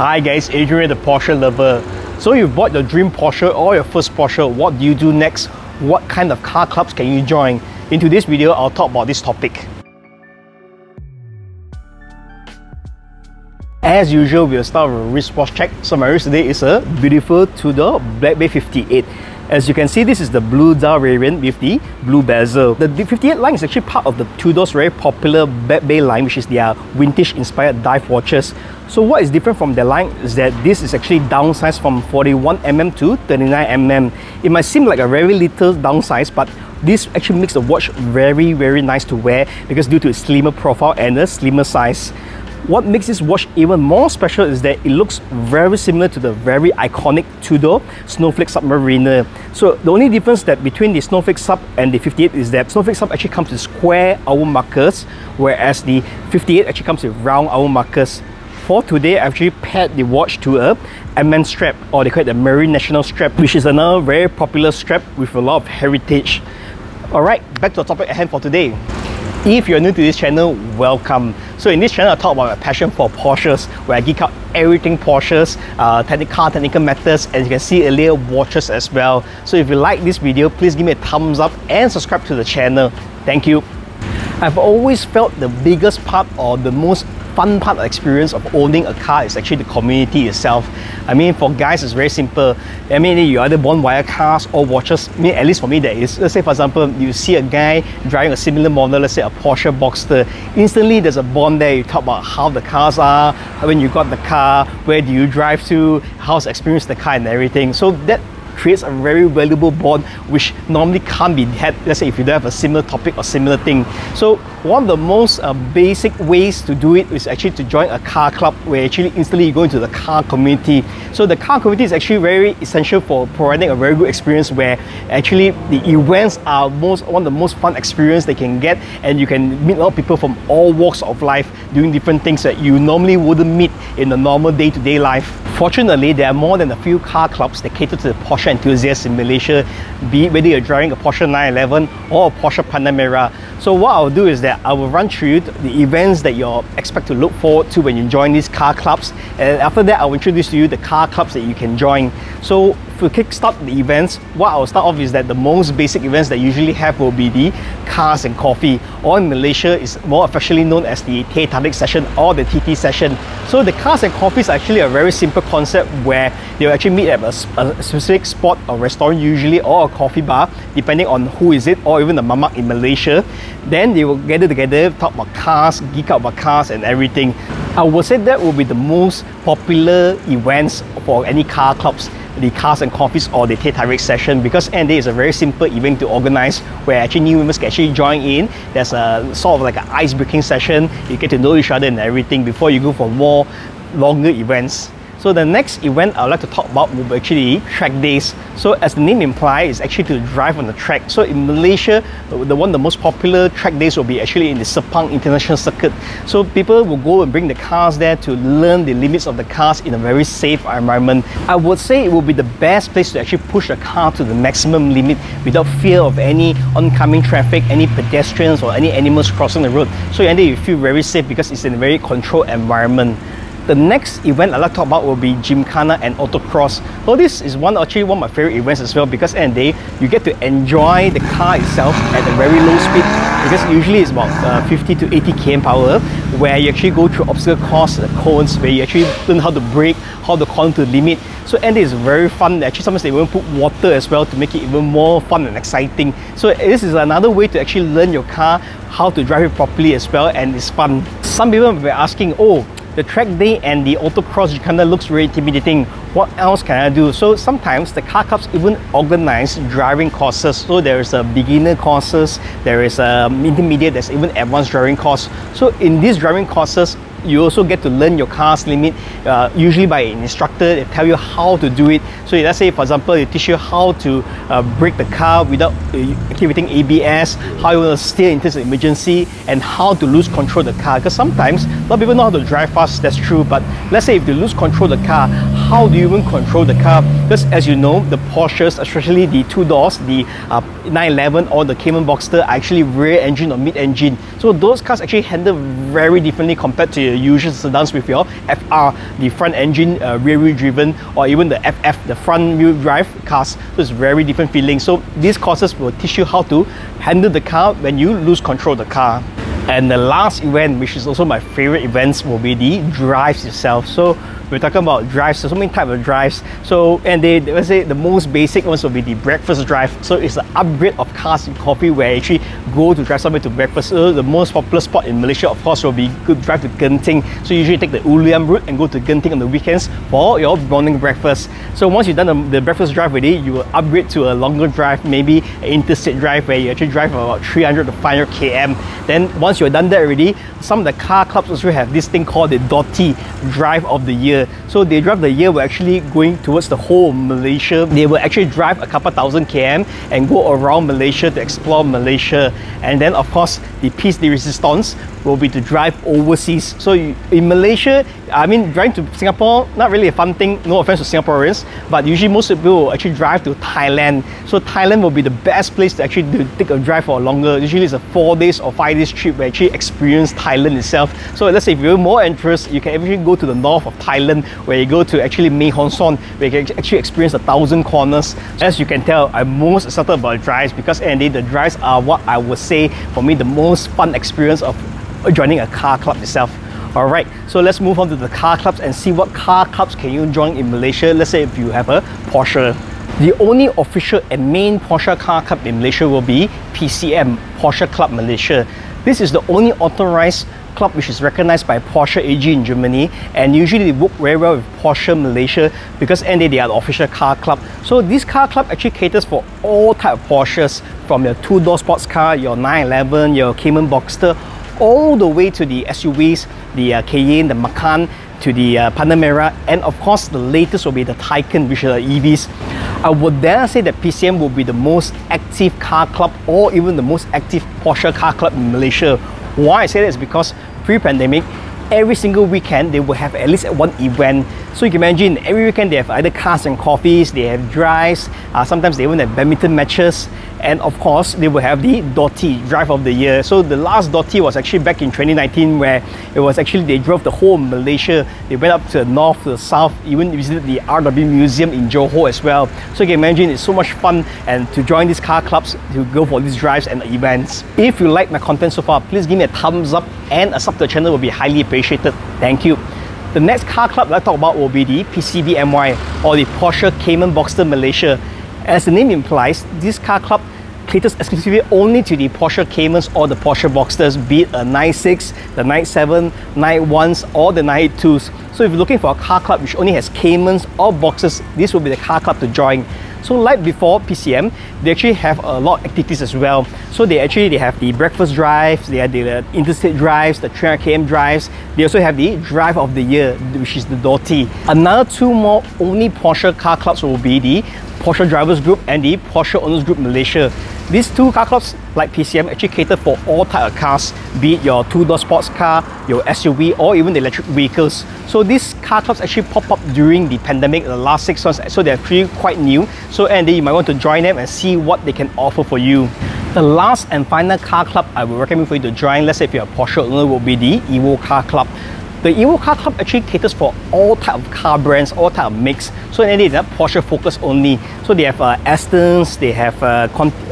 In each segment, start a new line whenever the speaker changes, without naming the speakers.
Hi guys, Adrian the Porsche lover. So you bought your dream Porsche or your first Porsche, what do you do next? What kind of car clubs can you join? In today's video, I'll talk about this topic. As usual, we'll start with a wristwatch check. So my wrist today is a beautiful Tudor Black Bay 58. As you can see, this is the blue dial variant with the blue bezel. The 58 line is actually part of the Tudor's very popular Black Bay line, which is their vintage-inspired dive watches. So what is different from the line is that this is actually downsized from 41mm to 39mm. It might seem like a very little downsize, but this actually makes the watch very, very nice to wear because due to its slimmer profile and a slimmer size. What makes this watch even more special is that it looks very similar to the very iconic Tudor Snowflake Submariner. So the only difference that between the Snowflake Sub and the 58 is that Snowflake Sub actually comes with square hour markers, whereas the 58 actually comes with round hour markers. For today, I actually paired the watch to a MN strap, or they call it the Marine Nationale strap, which is another very popular strap with a lot of heritage. Alright, back to the topic at hand for today. If you're new to this channel, welcome. So in this channel, I talk about my passion for Porsches, where I geek out everything Porsches, uh, technical, car technical matters, and you can see a little watches as well. So if you like this video, please give me a thumbs up and subscribe to the channel. Thank you. I've always felt the biggest part or the most fun part of experience of owning a car is actually the community itself. I mean, for guys, it's very simple. I mean, you either born via cars or watches. I mean, at least for me, there is. Let's say, for example, you see a guy driving a similar model, let's say a Porsche Boxster. Instantly, there's a bond there. You talk about how the cars are, when you got the car, where do you drive to, how's experience the car and everything. So that creates a very valuable bond which normally can't be had let's say if you don't have a similar topic or similar thing. So one of the most uh, basic ways to do it is actually to join a car club where actually instantly you go into the car community. So the car community is actually very essential for providing a very good experience where actually the events are most one of the most fun experience they can get and you can meet a lot of people from all walks of life doing different things that you normally wouldn't meet in the normal day-to-day -day life Fortunately, there are more than a few car clubs that cater to the Porsche enthusiasts in Malaysia, be it whether you're driving a Porsche 911 or a Porsche Panamera. So what I'll do is that I will run through the events that you expect to look forward to when you join these car clubs. And after that, I'll introduce to you the car clubs that you can join. So to kickstart the events, what I'll start off is that the most basic events that usually have will be the cars and coffee, or in Malaysia is more officially known as the Teh Tarik session or the TT session. So the cars and coffee is actually a very simple concept where they'll actually meet at a, a specific spot or restaurant usually or a coffee bar, depending on who is it, or even the mamak in Malaysia. Then they will gather together, talk about cars, geek out about cars and everything. I would say that will be the most popular events for any car clubs the cars and coffees or the Teh Tarik session because ND is a very simple event to organize where actually new members can actually join in. There's a sort of like an ice breaking session. You get to know each other and everything before you go for more longer events. So the next event I'd like to talk about will be actually track days. So as the name implies, it's actually to drive on the track. So in Malaysia, the one of the most popular track days will be actually in the Sepang International Circuit. So people will go and bring the cars there to learn the limits of the cars in a very safe environment. I would say it will be the best place to actually push the car to the maximum limit without fear of any oncoming traffic, any pedestrians or any animals crossing the road. So the end, you feel very safe because it's in a very controlled environment. The next event I'd like to talk about will be Gymkhana and Autocross. So this is one actually one of my favorite events as well because at the end of the day, you get to enjoy the car itself at a very low speed because usually it's about uh, 50 to 80 km per hour where you actually go through obstacle course, the cones, where you actually learn how to brake, how to corner to the limit. So and it's very fun. Actually, sometimes they even put water as well to make it even more fun and exciting. So this is another way to actually learn your car how to drive it properly as well and it's fun. Some people will be asking, oh, the track day and the autocross kind of looks very intimidating. What else can I do? So sometimes the car clubs even organize driving courses. So there is a beginner courses, there is a intermediate, there's even advanced driving course. So in these driving courses, you also get to learn your car's limit, uh, usually by an instructor. They tell you how to do it. So let's say, for example, they teach you how to uh, brake the car without uh, activating ABS, how you to steer in case of emergency, and how to lose control of the car. Because sometimes, a lot of people know how to drive fast, that's true, but let's say if you lose control of the car, how do you even control the car? Because as you know, the Porsches, especially the two doors, the uh, 911 or the Cayman Boxster are actually rear engine or mid engine. So those cars actually handle very differently compared to your usual sedans with your FR, the front engine uh, rear wheel driven, or even the FF, the front wheel drive cars. So it's very different feeling. So these courses will teach you how to handle the car when you lose control of the car. And the last event, which is also my favorite events, will be the drives itself. So we're talking about drives, there's so many types of drives. So, and they, let's say the most basic ones will be the breakfast drive. So it's an upgrade of cars and coffee where you actually go to drive somewhere to breakfast. So the most popular spot in Malaysia, of course, will be good drive to Genting. So you usually take the Ulu Yam route and go to Genting on the weekends for your morning breakfast. So once you've done the, the breakfast drive already, you will upgrade to a longer drive, maybe an interstate drive where you actually drive about 300 to 500 km. Then once you're done that already, some of the car clubs also have this thing called the DOTY Drive of the Year. So they drive the year were actually going towards the whole Malaysia. They will actually drive a couple thousand km and go around Malaysia to explore Malaysia. And then of course the piece de resistance will be to drive overseas. So in Malaysia, I mean, driving to Singapore, not really a fun thing, no offense to Singaporeans, but usually most people will actually drive to Thailand. So Thailand will be the best place to actually do, take a drive for longer. Usually it's a four days or five days trip where you actually experience Thailand itself. So let's say if you're more interested, you can actually go to the north of Thailand where you go to actually Mae Hong Son, where you can actually experience a thousand corners. As you can tell, I'm most excited about drives because at the, the drives are what I would say for me the most fun experience of joining a car club itself. Alright, so let's move on to the car clubs and see what car clubs can you join in Malaysia. Let's say if you have a Porsche. The only official and main Porsche car club in Malaysia will be PCM, Porsche Club Malaysia. This is the only authorized club which is recognized by Porsche AG in Germany and usually they work very well with Porsche Malaysia because and they are the official car club. So this car club actually caters for all type of Porsches from your two-door sports car, your 911, your Cayman Boxster, all the way to the SUVs, the uh, Cayenne, the Macan, to the uh, Panamera, and of course the latest will be the Taycan, which are EVs. I would dare say that PCM will be the most active car club or even the most active Porsche car club in Malaysia. Why I say that is because pre-pandemic, every single weekend they will have at least one event. So you can imagine every weekend they have either cars and coffees, they have drives, uh, sometimes they even have badminton matches, and of course they will have the DOTY Drive of the Year. So the last DOTY was actually back in 2019 where it was actually they drove the whole Malaysia. They went up to the north, to the south, even visited the RW Museum in Johor as well. So you can imagine it's so much fun and to join these car clubs to go for these drives and events. If you like my content so far, please give me a thumbs up and a sub to the channel will be highly appreciated. Thank you. The next car club I talk about will be the PCBMY or the Porsche Cayman Boxster Malaysia. As the name implies, this car club caters exclusively only to the Porsche Caymans or the Porsche Boxsters, be it a 96, the 97, 91s or the 92s. So if you're looking for a car club which only has Caymans or Boxsters, this will be the car club to join. So like before PCM, they actually have a lot of activities as well. So they actually they have the breakfast drives, they have the interstate drives, the 300 km drives. They also have the drive of the year, which is the DOTY. Another two more only Porsche car clubs will be the Porsche Drivers Group and the Porsche Owners Group Malaysia. These two car clubs, like PCM, actually cater for all type of cars, be it your two-door sports car, your SUV, or even the electric vehicles. So these car clubs actually pop up during the pandemic, the last six months, so they're pretty quite new. So and you might want to join them and see what they can offer for you. The last and final car club I would recommend for you to join, let's say if you're a Porsche owner, will be the Evo Car Club. The Evo Car Club actually caters for all type of car brands, all type of mix. So in they're Porsche focus only. So they have uh, Astons, they have uh,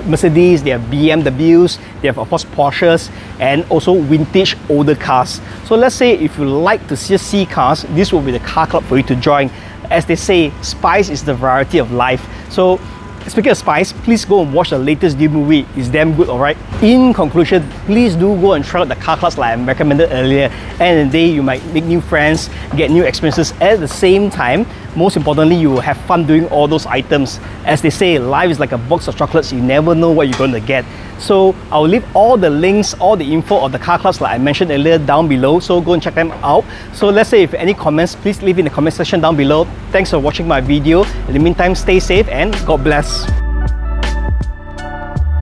Mercedes, they have BMWs, they have of course Porsches, and also vintage older cars. So let's say if you like to see, see cars, this will be the car club for you to join. As they say, spice is the variety of life. So Speaking of spice, please go and watch the latest Dune movie. It's damn good, alright? In conclusion, please do go and try out the car clubs like I recommended earlier. And in the day, you might make new friends, get new experiences. At the same time, most importantly, you will have fun doing all those items. As they say, life is like a box of chocolates. You never know what you're going to get. So I'll leave all the links, all the info of the car clubs like I mentioned earlier down below. So go and check them out. So let's say if any comments, please leave in the comment section down below. Thanks for watching my video. In the meantime, stay safe and God bless. Peace.